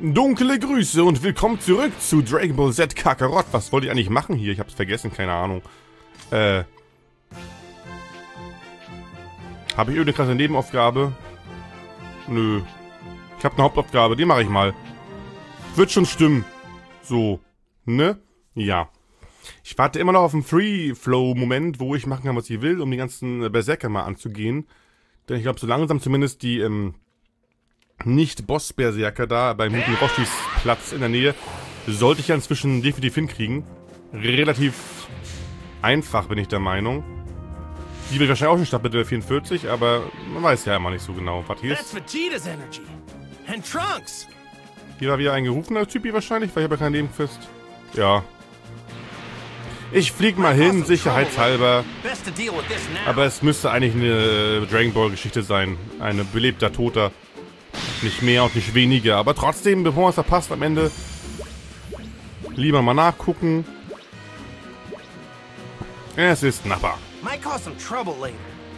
Dunkle Grüße und willkommen zurück zu Dragon Ball Z Kakarot. Was wollte ich eigentlich machen hier? Ich hab's vergessen, keine Ahnung. Äh. Habe ich irgendeine krasse Nebenaufgabe? Nö. Ich habe eine Hauptaufgabe, die mache ich mal. Wird schon stimmen. So. Ne? Ja. Ich warte immer noch auf einen Free-Flow-Moment, wo ich machen kann, was ich will, um die ganzen Berserker mal anzugehen. Denn ich glaube, so langsam zumindest die, ähm, nicht-Boss-Berserker da bei Muten Roshis Platz in der Nähe, sollte ich ja inzwischen definitiv hinkriegen. Relativ einfach, bin ich der Meinung. Die will wahrscheinlich auch schon Stadt 44, aber man weiß ja immer nicht so genau. Was hier ist. Hier war wieder ein gerufener Typi wahrscheinlich, weil ich habe ja kein Leben fest. Ja. Ich flieg mal hin, sicherheitshalber. Aber es müsste eigentlich eine Dragon Ball Geschichte sein. Ein belebter Toter. Nicht mehr und nicht weniger. Aber trotzdem, bevor man es verpasst am Ende, lieber mal nachgucken. Es ist Nappa.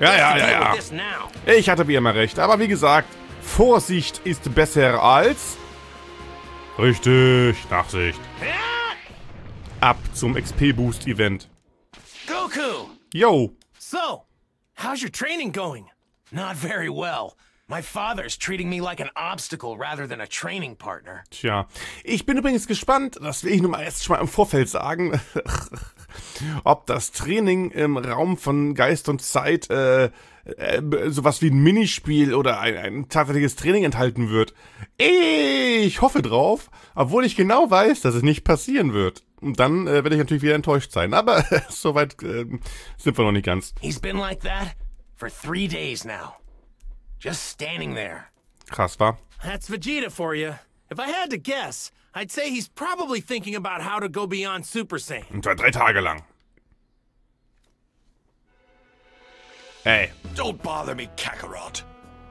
Ja, ja, ja, ja. Ich hatte wie immer recht. Aber wie gesagt, Vorsicht ist besser als... Richtig, Nachsicht. Ab zum XP-Boost-Event. Goku! Yo! So, how's your training going? Not very well. My father's treating me like an obstacle rather than a training partner. Tja, ich bin übrigens gespannt, das will ich nur mal erst schon mal im Vorfeld sagen, ob das Training im Raum von Geist und Zeit äh, äh, sowas wie ein Minispiel oder ein, ein tatsächliches Training enthalten wird. Ich hoffe drauf, obwohl ich genau weiß, dass es nicht passieren wird. Und dann äh, werde ich natürlich wieder enttäuscht sein. Aber soweit äh, sind wir noch nicht ganz. He's been like that for three days now. Just standing there. Krass. That's Vegeta for you. If I had to guess, I'd say he's probably thinking about how to go beyond Super Saiyan. Und zwar drei Tage lang. Ey. Don't bother me, Kakarot.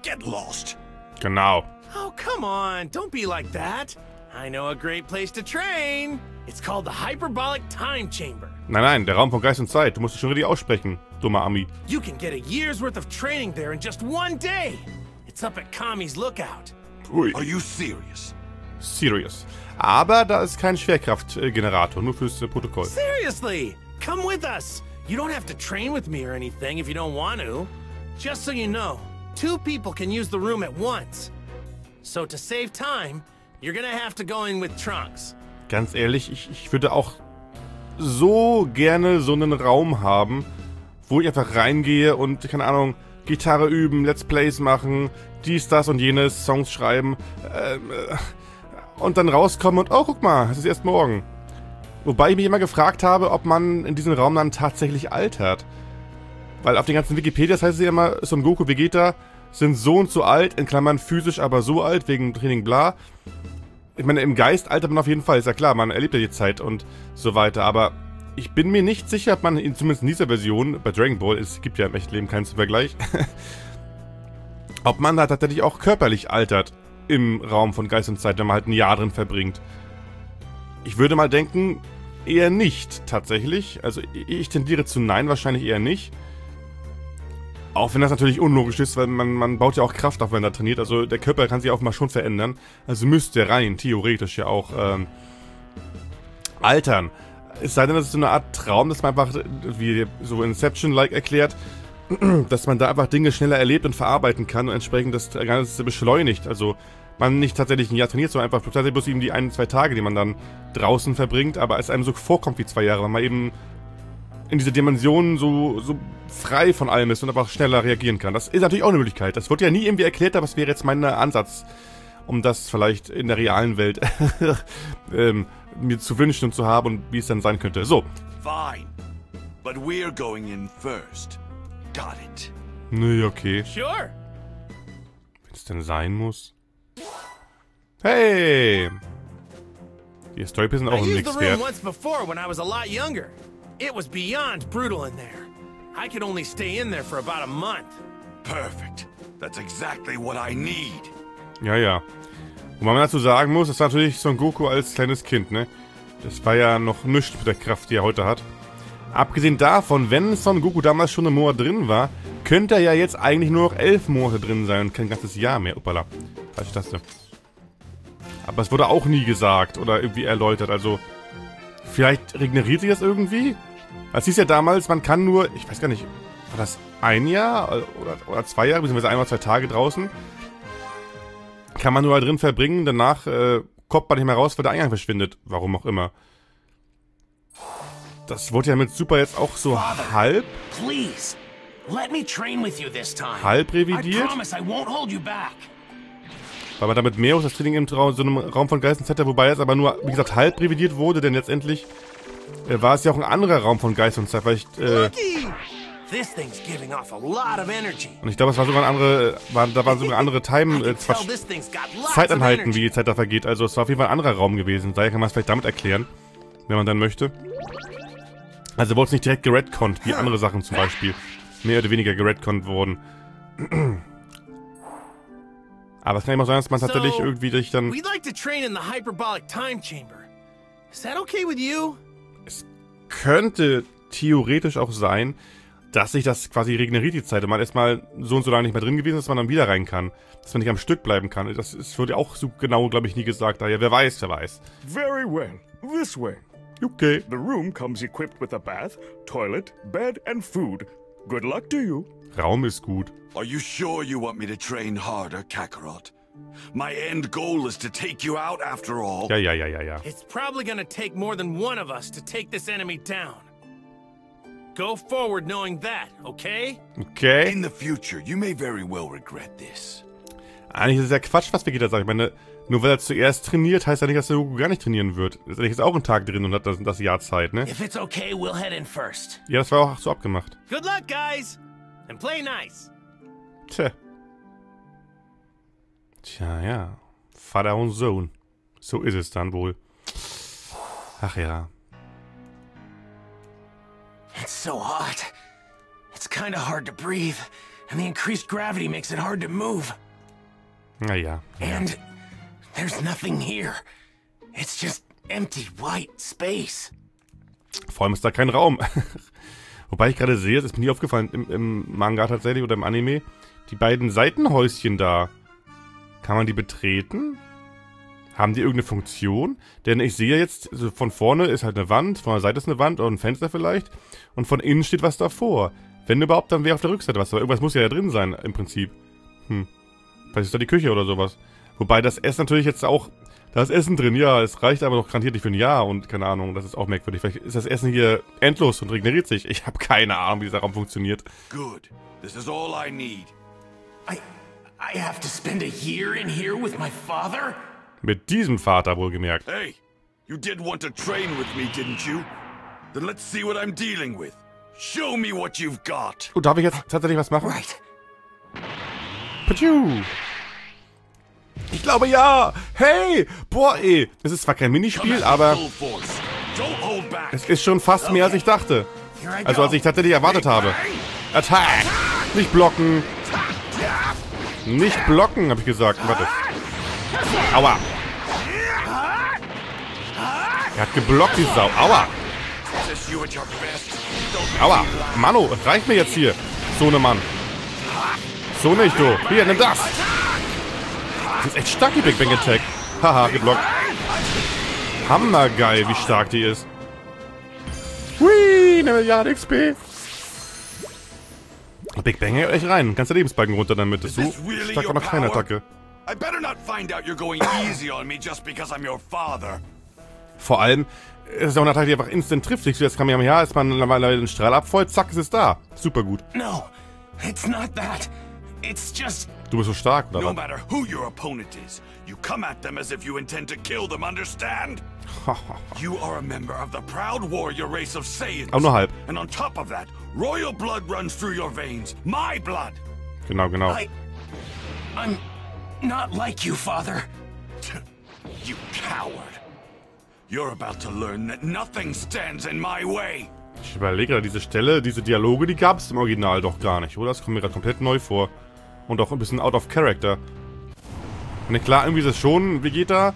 Get lost. Genau. Oh, come on. Don't be like that. I know a great place to train. It's called the Hyperbolic Time Chamber. Nein, nein, der Raum von Geist und Zeit. Du musst es schon richtig aussprechen, dummer Ami. You can get a year's worth of training there in just one day. It's up at Kami's Lookout. Ui. Are you serious? Serious. Aber da ist kein Schwerkraftgenerator, nur fürs äh, Protokoll. Seriously, come with us. You don't have to train with me or anything if you don't want to. Just so you know, two people can use the room at once. So to save time, you're gonna have to go in with Trunks. Ganz ehrlich, ich, ich würde auch so gerne so einen Raum haben, wo ich einfach reingehe und, keine Ahnung, Gitarre üben, Let's Plays machen, dies, das und jenes, Songs schreiben, ähm, äh, und dann rauskommen und, oh, guck mal, es ist erst morgen. Wobei ich mich immer gefragt habe, ob man in diesem Raum dann tatsächlich altert. Weil auf den ganzen Wikipedias heißt es ja immer, Son Goku, Vegeta sind so und so alt, in Klammern physisch aber so alt, wegen Training bla. Ich meine, im Geist altert man auf jeden Fall, ist ja klar, man erlebt ja die Zeit und so weiter, aber ich bin mir nicht sicher, ob man in, zumindest in dieser Version, bei Dragon Ball, es gibt ja im echten Leben keinen Vergleich, ob man da tatsächlich auch körperlich altert im Raum von Geist und Zeit, wenn man halt ein Jahr drin verbringt. Ich würde mal denken, eher nicht tatsächlich. Also ich tendiere zu nein, wahrscheinlich eher nicht. Auch wenn das natürlich unlogisch ist, weil man, man baut ja auch Kraft auf, wenn er trainiert. Also der Körper kann sich auch mal schon verändern. Also müsste rein theoretisch ja auch ähm, altern. Es sei denn, das ist so eine Art Traum, dass man einfach, wie so Inception-like erklärt, dass man da einfach Dinge schneller erlebt und verarbeiten kann und entsprechend das Ganze beschleunigt. Also man nicht tatsächlich ein Jahr trainiert, sondern einfach tatsächlich bloß eben die ein, zwei Tage, die man dann draußen verbringt, aber es einem so vorkommt wie zwei Jahre, weil man eben in dieser Dimension so, so frei von allem ist und einfach schneller reagieren kann. Das ist natürlich auch eine Möglichkeit. Das wird ja nie irgendwie erklärt, aber es wäre jetzt mein Ansatz, um das vielleicht in der realen Welt ähm, mir zu wünschen und zu haben und wie es dann sein könnte. So. Fine. But we're going in first. Got it. Nee, okay. Sure. Wenn es denn sein muss. Hey! Die Storypieces sind auch room wert. It was beyond brutal in there. I could only stay in there for about a month. Perfect. That's exactly what I need. Ja, ja. Wobei man dazu sagen muss, das war natürlich Son Goku als kleines Kind, ne? Das war ja noch nichts mit der Kraft, die er heute hat. Abgesehen davon, wenn Son Goku damals schon im Monat drin war, könnte er ja jetzt eigentlich nur noch elf Monate drin sein und kein ganzes Jahr mehr. Uppala. Falsche Taste. Aber es wurde auch nie gesagt oder irgendwie erläutert. Also, vielleicht regeneriert sich das irgendwie? Es hieß ja damals, man kann nur, ich weiß gar nicht, war das ein Jahr oder, oder zwei Jahre, beziehungsweise einmal zwei Tage draußen? Kann man nur da drin verbringen, danach äh, kommt man nicht mehr raus, weil der Eingang verschwindet. Warum auch immer. Das wurde ja mit Super jetzt auch so Father, halb, Please, let me train with you this time. halb revidiert. Weil man damit mehr aus das Training im Traum, so einem Raum von Geist und Z, wobei es aber nur, wie gesagt, halb revidiert wurde, denn letztendlich äh, war es ja auch ein anderer Raum von Geist und Zeit, weil ich, äh, und ich glaube, es war sogar ein andere, war, da waren sogar andere Time, äh, Zeiteinheiten, wie die Zeit da vergeht, also es war auf jeden Fall ein anderer Raum gewesen, daher kann man es vielleicht damit erklären, wenn man dann möchte. Also wurde es nicht direkt geredconnt, wie andere Sachen zum Beispiel, mehr oder weniger geredconnt wurden. Aber es kann auch sein, dass man tatsächlich irgendwie sich dann... We'd like to train in the hyperbolic time chamber. Is that okay with you? Könnte theoretisch auch sein, dass sich das quasi regeneriert die Zeit und man erstmal so und so lange nicht mehr drin gewesen ist, dass man dann wieder rein kann. Dass man nicht am Stück bleiben kann. Das ist, wurde auch so genau, glaube ich, nie gesagt. Daher, wer weiß, wer weiß. Very well. This way. Okay. The room comes equipped with a bath, toilet, bed, and food. Good luck to you. Raum ist gut. Are you sure you want me to train harder, Kakarot? My end goal is to take you out after all. Ja, ja, ja, ja, ja. It's probably gonna take more than one of us to take this enemy down. Go forward knowing that, okay? Okay. In the future, you may very well regret this. Eigentlich ist es ja Quatsch, was Vegeta sagt. Ich meine, nur weil er zuerst trainiert, heißt ja nicht, dass der Goku gar nicht trainieren wird. Ist jetzt auch ein Tag drin und hat das, das Jahr Zeit, ne? If it's okay, we'll head in first. Ja, das war auch so abgemacht. Good luck, guys! And play nice. Tja. Tja, ja. Vater und Sohn. So ist es dann wohl. Ach ja. It's so hot. It's kinda hard to breathe, and the increased gravity makes it hard to move. Naja. And there's nothing here. It's just empty white space. Vor allem ist da kein Raum. Wobei ich gerade sehe, das ist mir nie aufgefallen, im, im Manga tatsächlich oder im Anime, die beiden Seitenhäuschen da. Kann man die betreten? Haben die irgendeine Funktion? Denn ich sehe jetzt, also von vorne ist halt eine Wand, von der Seite ist eine Wand oder ein Fenster vielleicht. Und von innen steht was davor. Wenn überhaupt, dann wäre auf der Rückseite was. Aber irgendwas muss ja da drin sein, im Prinzip. Hm. Vielleicht ist da die Küche oder sowas. Wobei das Essen natürlich jetzt auch... Da ist Essen drin, ja. Es reicht aber noch garantiert nicht für ein Jahr und keine Ahnung, das ist auch merkwürdig. Vielleicht ist das Essen hier endlos und regeneriert sich. Ich habe keine Ahnung, wie dieser Raum funktioniert. Good. This is all I need. I. I have to spend a year in here with my father? Mit diesem Vater wohlgemerkt. Hey, you did want to train with me, didn't you? Then let's see what I'm dealing with. Show me what you've got. Oh, darf ich jetzt tatsächlich was machen? Right. Patschu! Ich glaube ja! Hey! Boah, ey! Es ist zwar kein Minispiel, aber es ist schon fast mehr, als ich dachte. Also, als ich tatsächlich erwartet habe. Attack! Nicht blocken! Nicht blocken, habe ich gesagt. Warte. Aua! Er hat geblockt, die Sau. Aua! Aua! Mano, reicht mir jetzt hier. So ne Mann. So nicht, du. Hier, nimm das. Das ist echt stark, die Big Bang Attack. Haha, geblockt. Hammergeil, wie stark die ist. Hui, eine Milliarde XP. Big Bang echt rein. Ganze Lebensbalken runter damit. Is So really stark war noch keine? Attacke. Vor allem, es ist auch eine Attacke, die einfach instant trifft. Siehst du, jetzt kam ja ja, ist man normalerweise einen Strahl abvoll, zack, ist es da. Super gut. No, it's not that. It's just. Du bist so stark, oder No matter who your opponent is, you come at them as if you intend to kill them, understand? You are a member of the proud warrior race of Saiyans. Auch nur halb. And on top of that, royal blood runs through your veins. My blood. Genau, genau. I. I'm not like you, Father. You coward. You're about to learn that nothing stands in my way. Ich überlege gerade, diese Stelle, diese Dialoge, die gab es im Original doch gar nicht, oder? Das kommt mir gerade komplett neu vor. Und auch ein bisschen out of character. Ne, klar, irgendwie ist es schon Vegeta,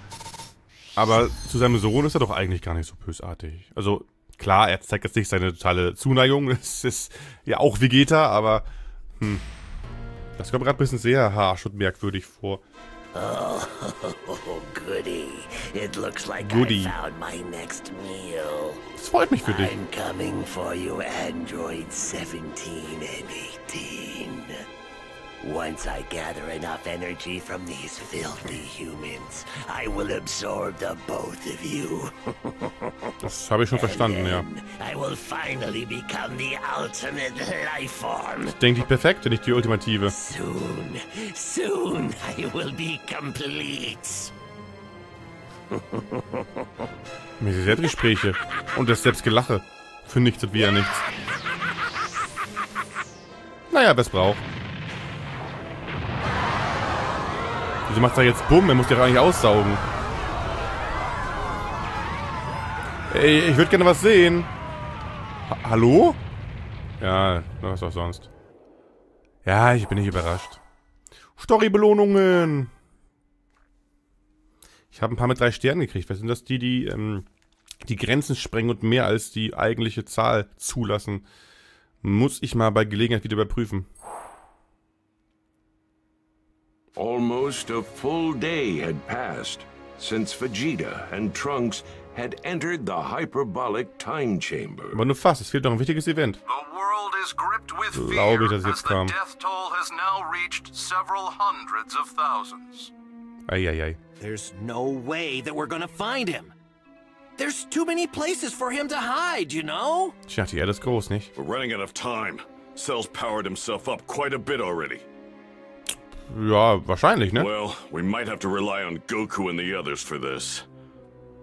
aber zu seinem Sohn ist er doch eigentlich gar nicht so bösartig. Also, klar, er zeigt jetzt nicht seine totale Zuneigung, es ist ja auch Vegeta, aber, hm. Das kommt gerade ein bisschen sehr harsch und merkwürdig vor. Oh, goody. It looks like Goody. I found my next meal. Das freut mich für dich. I'm coming for you, Android 17 and 18. Once I gather enough energy from these filthy humans, I will absorb the both of you. Das habe ich schon verstanden, ja. I will finally become the ultimate life form. Denke ich perfekt, nicht die Ultimative. Soon, soon I will be complete. Mir sind Selbstgespräche. Und das Selbstgelache. Vernichtet wie er nichts. Naja, es braucht. Wieso macht er jetzt Bumm? Er muss ja gar nicht aussaugen. Ey, ich würde gerne was sehen. Ha Hallo? Ja, was auch sonst. Ja, ich bin nicht überrascht. Story-Belohnungen. Ich habe ein paar mit drei Sternen gekriegt. Was sind das die, die ähm, die Grenzen sprengen und mehr als die eigentliche Zahl zulassen? Muss ich mal bei Gelegenheit wieder überprüfen. Almost a full day had passed since Vegeta and Trunks had entered the hyperbolic time chamber. Aber nur fast, es fehlt noch ein wichtiges Event. The world is gripped with fear ich, as the kam. death toll has now reached several hundreds of thousands. Eieiei. There's no way that we're gonna find him. There's too many places for him to hide, you know? Tja, die Erde ist groß, nicht? We're running out of time. Cell's powered himself up quite a bit already. Ja, wahrscheinlich, ne? Well, we might have to rely on Goku and the others for this.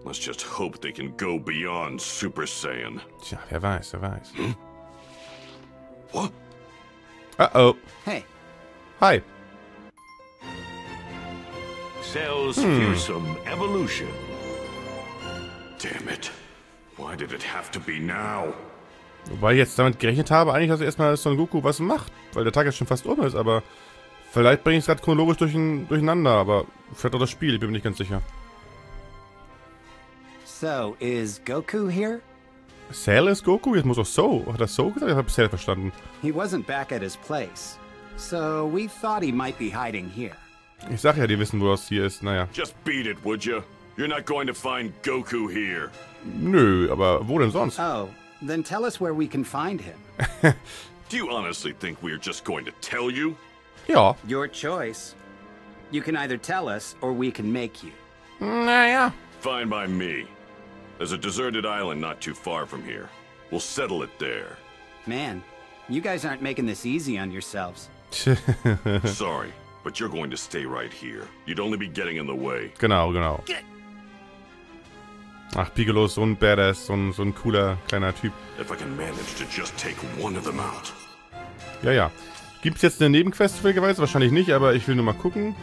Let's just hope they can go beyond Super Saiyan. Tja, wer weiß, wer weiß. What? Uh-oh. Hey, Hi. Cell's fearsome evolution. Damn it. Why did it have to be now? Wobei ich jetzt damit gerechnet habe, eigentlich, dass erstmal Son Goku was macht. Weil der Tag jetzt schon fast um ist, aber... Vielleicht bringe ich es gerade chronologisch durchein, durcheinander, aber... Vielleicht auch das Spiel, ich bin mir nicht ganz sicher. so is Goku here? Cell ist Goku? Jetzt muss auch So. Hat er So gesagt? Ich habe Cell verstanden. He wasn't back at his place. So we thought he might be hiding here. Ich sag ja, die wissen, wo das hier ist. Naja. Just beat it, would you? You're not going to find Goku here. Nö, aber wo denn sonst? Oh, then tell us where we can find him. Do you honestly think we're just going to tell you? Ja. Your choice. You can either tell us or we can make you. Mm, naja. Fine by me. There's a deserted island not too far from here. We'll settle it there. Man, you guys aren't making this easy on yourselves. Sorry, but you're going to stay right here. You'd only be getting in the way. genau, genau. Ach, Piccolo ist so ein Badass, so ein, so ein cooler kleiner Typ. If I can manage to just take one of them out. Ja, ja. Gibt's jetzt eine Nebenquest zufälligerweise? Wahrscheinlich nicht, aber ich will nur mal gucken.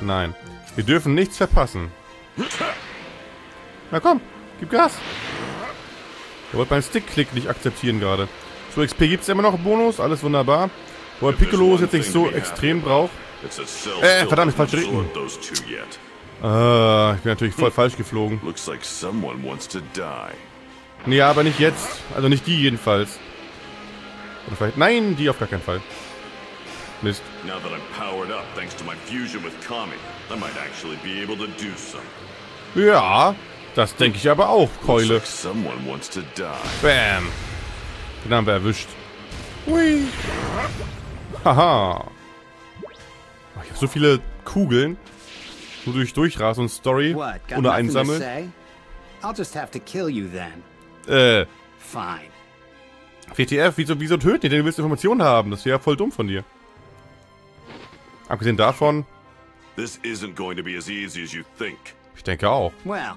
Nein. Wir dürfen nichts verpassen. Na komm, gib Gas. Er wollte meinen Stick-Klick nicht akzeptieren gerade. So, XP gibt's immer noch Bonus, alles wunderbar. Wo er If there's Piccolo es jetzt nicht so extrem braucht. Äh, still verdammt, Richtung. those two yet. Ah, ich bin natürlich voll falsch geflogen. Looks like someone wants to die. Nee, aber nicht jetzt. Also nicht die jedenfalls. Oder vielleicht... Nein, die auf gar keinen Fall. Mist. Now that I'm powered up thanks to my fusion with Kami, I might actually be able to do something. Ja, das denke ich aber auch, Keule. like someone wants to die. Bam. Den haben wir erwischt. Hui. Haha. Ich habe so viele Kugeln. Nur durch Durchrasen und Story. What, Ohne einsammeln. I'll just have to kill you then. Äh, Fine. WTF, wieso, wieso töten die denn? Du willst Informationen haben. Das wäre ja voll dumm von dir. Abgesehen davon, This isn't going to be as easy as you think. ich denke auch. Well,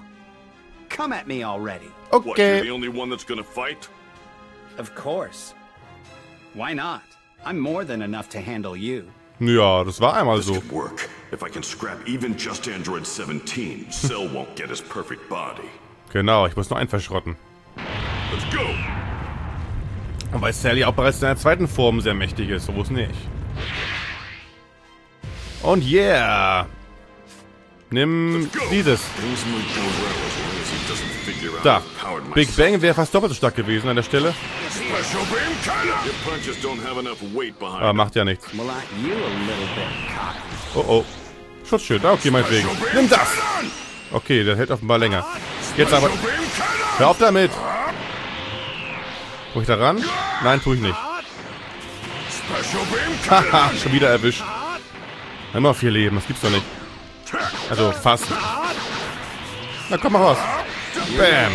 come at me already. What, you're Okay. the only one that's gonna fight? Of course. Why not? I'm more than enough to handle you. Ja, das war einmal This so. could work. If I can scrap even just Android 17, Cell won't get his perfect body. Genau, ich muss nur einen verschrotten. Let's go! Und weil Sally auch bereits in seiner zweiten Form sehr mächtig ist, so ist nicht. Und yeah! Nimm dieses. Da. Big. Bang wäre fast doppelt so stark gewesen an der Stelle. Aber macht ja nichts. Oh oh. Schutzschild. Ah, okay, meinetwegen. Nimm das! Okay, der hält offenbar länger. Jetzt aber... Hör auf damit! Komm ich da ran? Nein, tue ich nicht. Haha, schon wieder erwischt. Immer vier Leben, das gibt's doch nicht. Also, fast. Na, komm mal raus. Bam.